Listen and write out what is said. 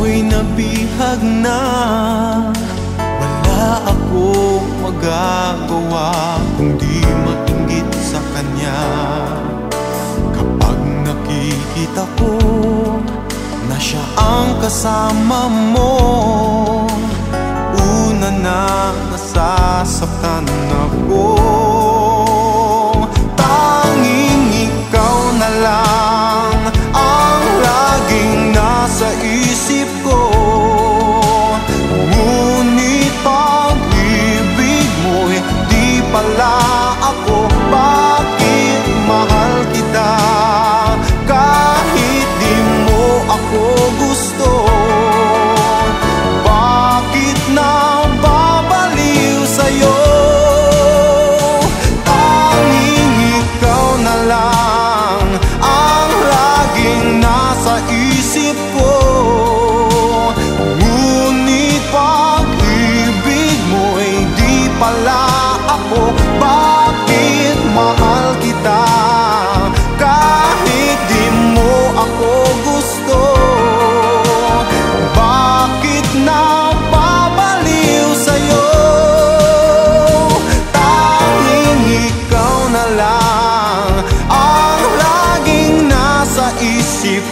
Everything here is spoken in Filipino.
ako'y nabihag na. Wala akong magagawa Kundi matinggit sa kanya. Kapag nakikita ko Na siya ang kasama mo Una na nasasaktan ako. e se